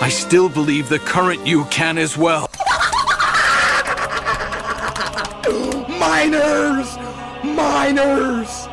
I still believe the current you can as well. Miners! Miners!